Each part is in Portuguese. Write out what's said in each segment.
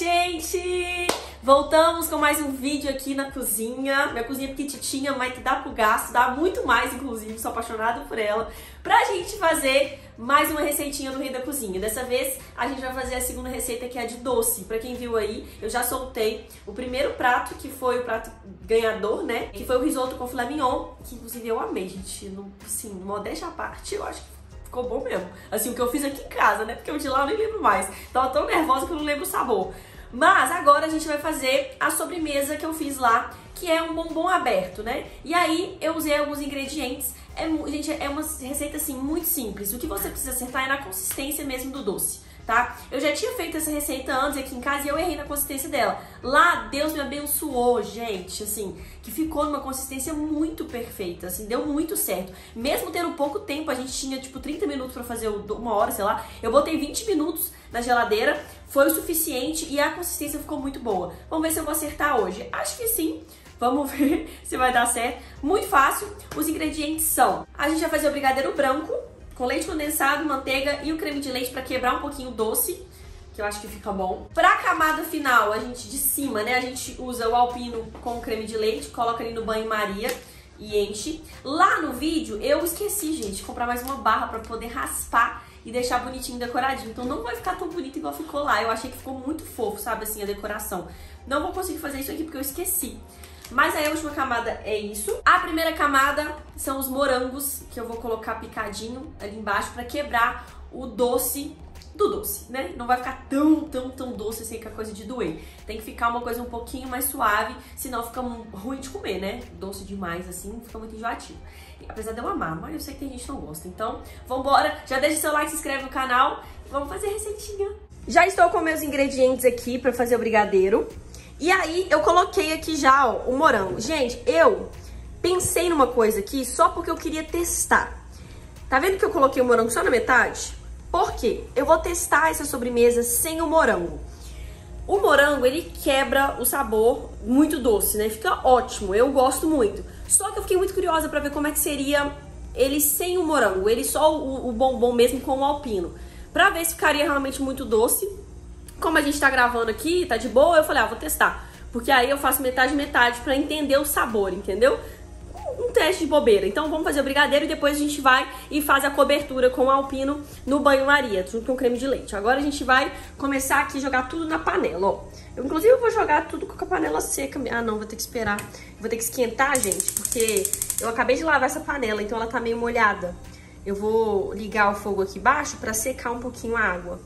gente! Voltamos com mais um vídeo aqui na cozinha. Minha cozinha pequititinha, mas que dá pro gasto, dá muito mais, inclusive, sou apaixonada por ela. Pra gente fazer mais uma receitinha no Rei da Cozinha. Dessa vez, a gente vai fazer a segunda receita, que é a de doce. Pra quem viu aí, eu já soltei o primeiro prato, que foi o prato ganhador, né? Que foi o risoto com filé mignon, que inclusive eu amei, gente. No, assim, modéstia à parte, eu acho que ficou bom mesmo. Assim, o que eu fiz aqui em casa, né? Porque o de lá eu nem lembro mais. Tava tão nervosa que eu não lembro o sabor. Mas agora a gente vai fazer a sobremesa que eu fiz lá, que é um bombom aberto, né? E aí eu usei alguns ingredientes. É, gente, é uma receita assim muito simples. O que você precisa acertar é na consistência mesmo do doce tá? Eu já tinha feito essa receita antes aqui em casa e eu errei na consistência dela. Lá, Deus me abençoou, gente, assim, que ficou numa consistência muito perfeita, assim, deu muito certo. Mesmo tendo pouco tempo, a gente tinha, tipo, 30 minutos para fazer uma hora, sei lá, eu botei 20 minutos na geladeira, foi o suficiente e a consistência ficou muito boa. Vamos ver se eu vou acertar hoje. Acho que sim. Vamos ver se vai dar certo. Muito fácil. Os ingredientes são: a gente vai fazer o brigadeiro branco, com leite condensado, manteiga e o creme de leite para quebrar um pouquinho o doce, que eu acho que fica bom. Pra camada final, a gente de cima, né, a gente usa o alpino com creme de leite, coloca ali no banho-maria e enche. Lá no vídeo, eu esqueci, gente, de comprar mais uma barra para poder raspar e deixar bonitinho decoradinho. Então não vai ficar tão bonito igual ficou lá. Eu achei que ficou muito fofo, sabe, assim, a decoração. Não vou conseguir fazer isso aqui porque eu esqueci. Mas aí a última camada é isso. A primeira camada são os morangos, que eu vou colocar picadinho ali embaixo para quebrar o doce do doce, né? Não vai ficar tão, tão, tão doce assim que é coisa de doer. Tem que ficar uma coisa um pouquinho mais suave, senão fica ruim de comer, né? Doce demais assim, fica muito enjoativo. Apesar de eu amar, mas eu sei que tem gente que não gosta. Então, vambora. Já deixa seu like, se inscreve no canal. Vamos fazer a receitinha. Já estou com meus ingredientes aqui para fazer o brigadeiro. E aí eu coloquei aqui já ó, o morango. Gente, eu pensei numa coisa aqui só porque eu queria testar. Tá vendo que eu coloquei o morango só na metade? Por quê? Eu vou testar essa sobremesa sem o morango. O morango, ele quebra o sabor muito doce, né? Fica ótimo, eu gosto muito. Só que eu fiquei muito curiosa pra ver como é que seria ele sem o morango, ele só o, o bombom mesmo com o alpino. Pra ver se ficaria realmente muito doce como a gente tá gravando aqui, tá de boa, eu falei, ah, vou testar. Porque aí eu faço metade metade para entender o sabor, entendeu? Um teste de bobeira. Então vamos fazer o brigadeiro e depois a gente vai e faz a cobertura com o alpino no banho-maria, junto com creme de leite. Agora a gente vai começar aqui a jogar tudo na panela, ó. Eu, inclusive, eu vou jogar tudo com a panela seca. Ah, não, vou ter que esperar. Vou ter que esquentar, gente, porque eu acabei de lavar essa panela, então ela tá meio molhada. Eu vou ligar o fogo aqui embaixo para secar um pouquinho a água.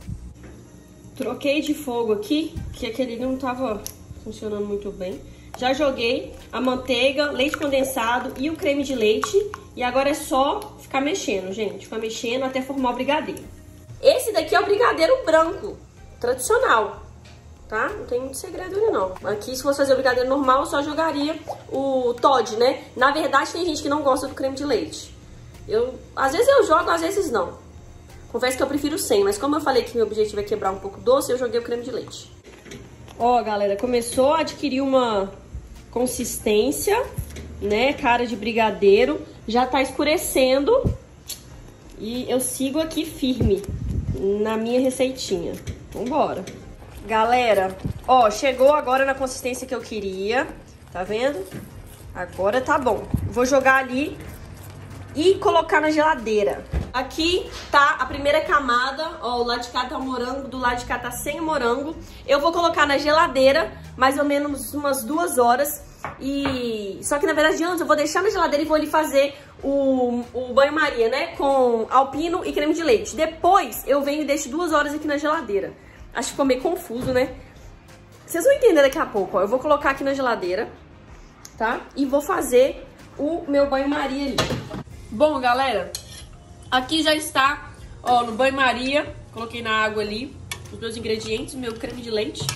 Troquei de fogo aqui, que aquele não tava funcionando muito bem. Já joguei a manteiga, leite condensado e o creme de leite. E agora é só ficar mexendo, gente. Ficar mexendo até formar o brigadeiro. Esse daqui é o brigadeiro branco, tradicional, tá? Não tem muito segredo ali, não. Aqui, se fosse fazer o brigadeiro normal, eu só jogaria o Todd, né? Na verdade, tem gente que não gosta do creme de leite. Eu, às vezes eu jogo, às vezes não. Confesso que eu prefiro sem, mas como eu falei que meu objetivo é quebrar um pouco doce, eu joguei o creme de leite. Ó, galera, começou a adquirir uma consistência, né? Cara de brigadeiro. Já tá escurecendo. E eu sigo aqui firme na minha receitinha. Vambora. Galera, ó, chegou agora na consistência que eu queria. Tá vendo? Agora tá bom. Vou jogar ali e colocar na geladeira. Aqui tá a primeira camada, ó, o lado de cá tá morango, do lado de cá tá sem morango. Eu vou colocar na geladeira mais ou menos umas duas horas. E só que na verdade antes eu vou deixar na geladeira e vou ali fazer o, o banho-maria, né? Com alpino e creme de leite. Depois eu venho e deixo duas horas aqui na geladeira. Acho que ficou meio confuso, né? Vocês vão entender daqui a pouco, ó. Eu vou colocar aqui na geladeira, tá? E vou fazer o meu banho-maria ali. Bom, galera, aqui já está, ó, no banho-maria. Coloquei na água ali os meus ingredientes, meu creme de leite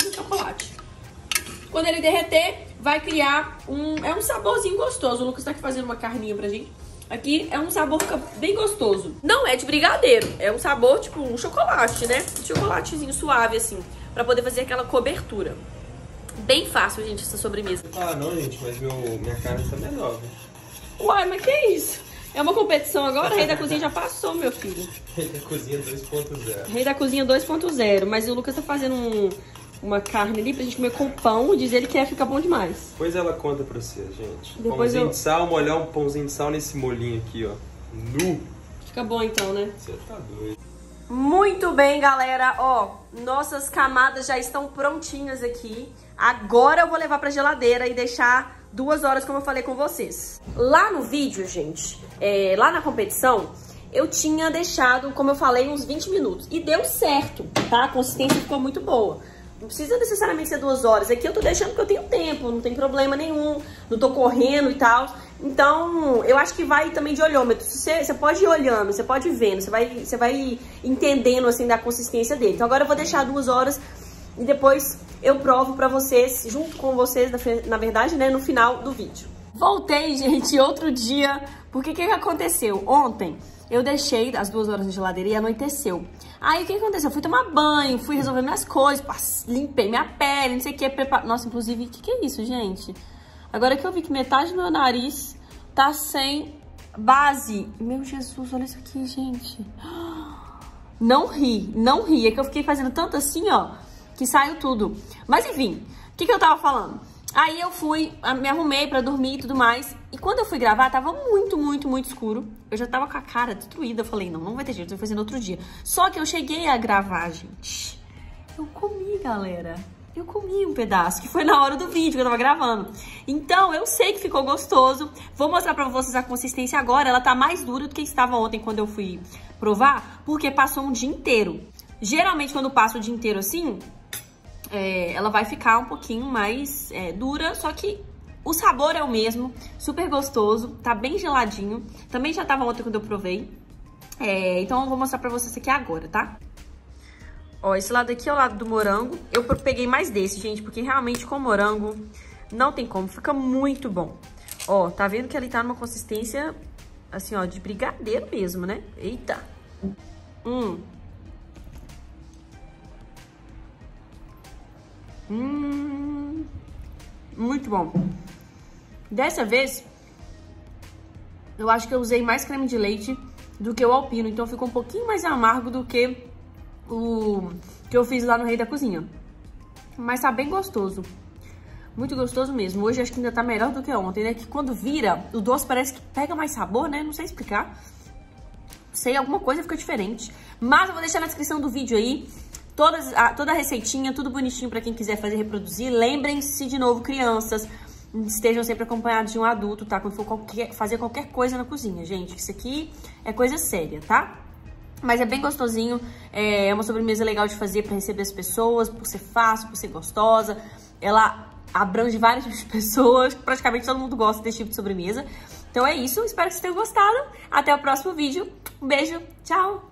e o chocolate. Quando ele derreter, vai criar um... É um saborzinho gostoso. O Lucas tá aqui fazendo uma carninha pra gente. Aqui é um sabor bem gostoso. Não é de brigadeiro, é um sabor tipo um chocolate, né? Um chocolatezinho suave assim, pra poder fazer aquela cobertura. Bem fácil, gente, essa sobremesa. Ah, não, gente, mas meu, minha carne tá menor, Uai, mas que isso? É uma competição agora? Rei da Cozinha já passou, meu filho. Rei da Cozinha 2.0. Rei da Cozinha 2.0. Mas o Lucas tá fazendo um, uma carne ali pra gente comer com pão. Diz ele que é, fica bom demais. Depois ela conta pra você, gente. Depois pãozinho eu- de sal, molhar um pãozinho de sal nesse molinho aqui, ó. Nu. Fica bom então, né? Você tá doido. Muito bem, galera. Ó, nossas camadas já estão prontinhas aqui. Agora eu vou levar pra geladeira e deixar duas horas, como eu falei com vocês. Lá no vídeo, gente, é, lá na competição, eu tinha deixado, como eu falei, uns 20 minutos. E deu certo, tá? A consistência ficou muito boa. Não precisa necessariamente ser duas horas. Aqui eu tô deixando porque eu tenho tempo, não tem problema nenhum. Não tô correndo e tal. Então, eu acho que vai também de olhômetro. Você, você pode ir olhando, você pode ir vendo, você vai, você vai entendendo, assim, da consistência dele. Então, agora eu vou deixar duas horas e depois eu provo pra vocês, junto com vocês, na verdade, né, no final do vídeo. Voltei, gente, outro dia, porque o que, que aconteceu? Ontem eu deixei as duas horas na geladeira e anoiteceu. Aí o que que aconteceu? Eu fui tomar banho, fui resolver minhas coisas, limpei minha pele, não sei o que, prepar... Nossa, inclusive, o que, que é isso, gente? Agora que eu vi que metade do meu nariz tá sem base. Meu Jesus, olha isso aqui, gente. Não ri, não ri. É que eu fiquei fazendo tanto assim, ó, que saiu tudo. Mas enfim, o que, que eu tava falando? Aí eu fui, me arrumei pra dormir e tudo mais. E quando eu fui gravar, tava muito, muito, muito escuro. Eu já tava com a cara destruída. Eu falei, não, não vai ter jeito, eu vou fazer no outro dia. Só que eu cheguei a gravar, gente. Eu comi, galera. Eu comi um pedaço, que foi na hora do vídeo que eu tava gravando. Então, eu sei que ficou gostoso. Vou mostrar pra vocês a consistência agora. Ela tá mais dura do que estava ontem quando eu fui provar, porque passou um dia inteiro. Geralmente, quando passa o dia inteiro assim, é, ela vai ficar um pouquinho mais é, dura, só que o sabor é o mesmo, super gostoso, tá bem geladinho. Também já tava ontem quando eu provei. É, então eu vou mostrar pra vocês aqui agora, tá? Ó, esse lado aqui é o lado do morango. Eu peguei mais desse, gente, porque realmente com morango não tem como, fica muito bom. Ó, tá vendo que ele tá numa consistência, assim, ó, de brigadeiro mesmo, né? Eita! Hum. Hum. Muito bom. Dessa vez, eu acho que eu usei mais creme de leite do que o alpino, então ficou um pouquinho mais amargo do que o que eu fiz lá no Rei da Cozinha. Mas tá bem gostoso. Muito gostoso mesmo. Hoje acho que ainda tá melhor do que ontem, né? Que quando vira, o doce parece que pega mais sabor, né? Não sei explicar. Sei, alguma coisa fica diferente. Mas eu vou deixar na descrição do vídeo aí todas, a, toda a receitinha, tudo bonitinho pra quem quiser fazer reproduzir. Lembrem-se, de novo, crianças, estejam sempre acompanhados de um adulto, tá? Quando for qualquer, fazer qualquer coisa na cozinha, gente. Isso aqui é coisa séria, tá? Mas é bem gostosinho, é uma sobremesa legal de fazer pra receber as pessoas, por ser fácil, por ser gostosa. Ela abrange várias tipos de pessoas, praticamente todo mundo gosta desse tipo de sobremesa. Então é isso, espero que vocês tenham gostado. Até o próximo vídeo. Um beijo, tchau!